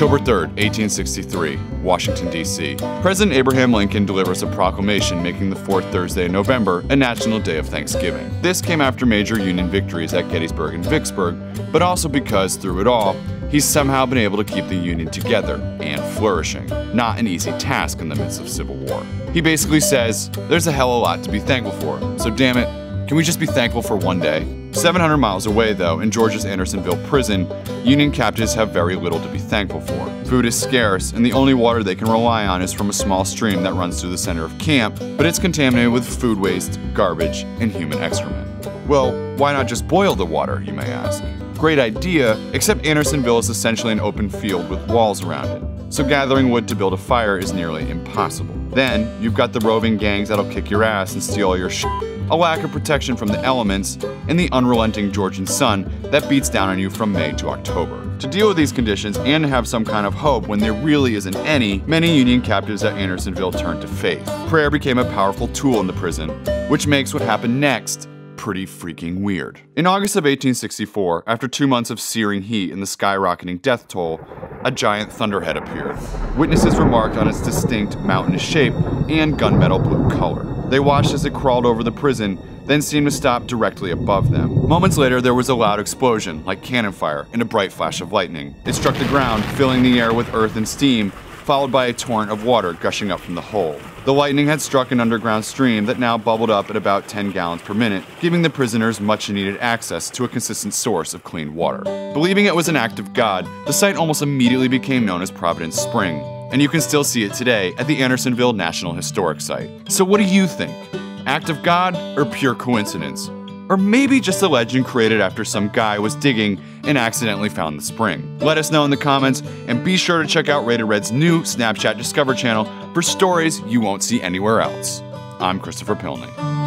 October 3, 1863, Washington, D.C. President Abraham Lincoln delivers a proclamation making the fourth Thursday in November a national day of Thanksgiving. This came after major Union victories at Gettysburg and Vicksburg, but also because, through it all, he's somehow been able to keep the Union together and flourishing. Not an easy task in the midst of civil war. He basically says, there's a hell of a lot to be thankful for, so damn it, can we just be thankful for one day? 700 miles away, though, in Georgia's Andersonville prison, Union captives have very little to be thankful for. Food is scarce, and the only water they can rely on is from a small stream that runs through the center of camp, but it's contaminated with food waste, garbage, and human excrement. Well, why not just boil the water, you may ask? Great idea, except Andersonville is essentially an open field with walls around it, so gathering wood to build a fire is nearly impossible. Then, you've got the roving gangs that'll kick your ass and steal all your shit a lack of protection from the elements, and the unrelenting Georgian sun that beats down on you from May to October. To deal with these conditions and have some kind of hope when there really isn't any, many Union captives at Andersonville turned to faith. Prayer became a powerful tool in the prison, which makes what happened next pretty freaking weird. In August of 1864, after two months of searing heat and the skyrocketing death toll, a giant thunderhead appeared. Witnesses remarked on its distinct mountainous shape and gunmetal blue color. They watched as it crawled over the prison, then seemed to stop directly above them. Moments later, there was a loud explosion, like cannon fire, and a bright flash of lightning. It struck the ground, filling the air with earth and steam, followed by a torrent of water gushing up from the hole. The lightning had struck an underground stream that now bubbled up at about 10 gallons per minute, giving the prisoners much needed access to a consistent source of clean water. Believing it was an act of God, the site almost immediately became known as Providence Spring, and you can still see it today at the Andersonville National Historic Site. So, what do you think? Act of God or pure coincidence? Or maybe just a legend created after some guy was digging and accidentally found the spring. Let us know in the comments, and be sure to check out Rated Red's new Snapchat Discover channel for stories you won't see anywhere else. I'm Christopher Pilney.